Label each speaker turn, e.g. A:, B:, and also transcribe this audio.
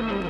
A: Mm-hmm.